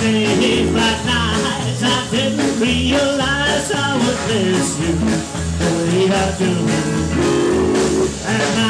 Days like nights, I didn't realize I would miss you the way I do. And now